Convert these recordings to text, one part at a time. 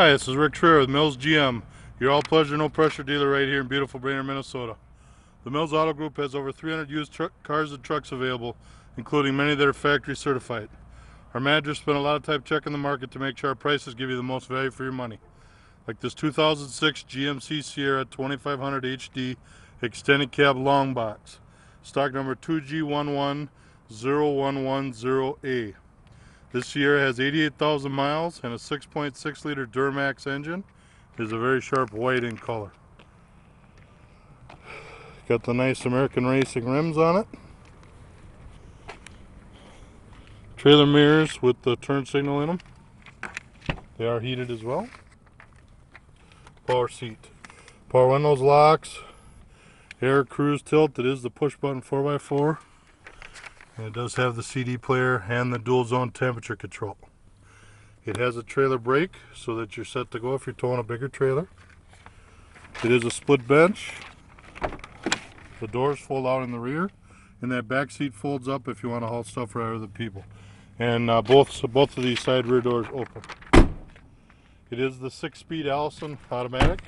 Hi, this is Rick Trier with Mills GM, your all pleasure, no pressure dealer right here in beautiful Brainerd, Minnesota. The Mills Auto Group has over 300 used cars and trucks available, including many that are factory certified. Our managers spend a lot of time checking the market to make sure our prices give you the most value for your money. Like this 2006 GMC Sierra 2500 HD extended cab long box, stock number 2G11011A. This Sierra has 88,000 miles and a 6.6 liter Duramax engine. It is a very sharp white in color. Got the nice American Racing rims on it. Trailer mirrors with the turn signal in them. They are heated as well. Power seat. Power windows, locks, air cruise tilt. It is the push button 4x4. And it does have the CD player and the dual zone temperature control. It has a trailer brake so that you're set to go if you're towing a bigger trailer. It is a split bench. The doors fold out in the rear, and that back seat folds up if you want to haul stuff for other people. And uh, both so both of these side rear doors open. It is the six-speed Allison automatic,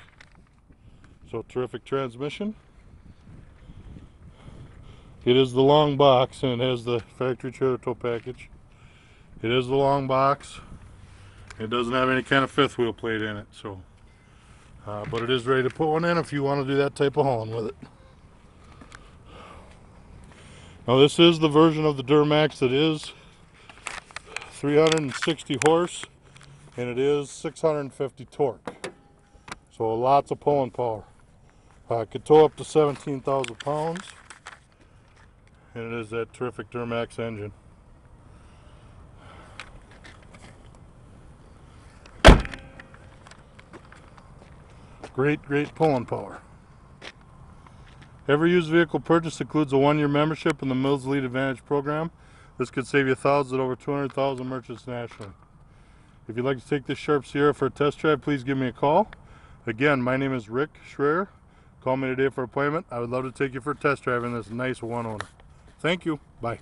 so terrific transmission. It is the long box and it has the factory trailer tow package. It is the long box. It doesn't have any kind of fifth wheel plate in it, so. Uh, but it is ready to put one in if you want to do that type of hauling with it. Now this is the version of the Duramax that is 360 horse and it is 650 torque. So lots of pulling power. Uh, could tow up to 17,000 pounds and it is that terrific Duramax engine. Great, great pulling power. Every used vehicle purchase includes a one-year membership in the Mills Lead Advantage program. This could save you thousands at over 200,000 merchants nationally. If you'd like to take this Sharp Sierra for a test drive, please give me a call. Again, my name is Rick Schreier. Call me today for an appointment. I would love to take you for a test drive in this nice one owner. Thank you. Bye.